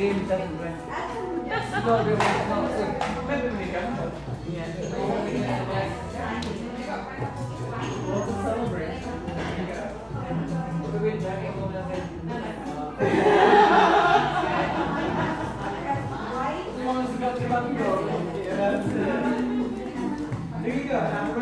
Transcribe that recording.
James doesn't win. No, no, no. Yeah. Celebrate. As long as you got the button go. Yeah, that's it. Here you go. Now,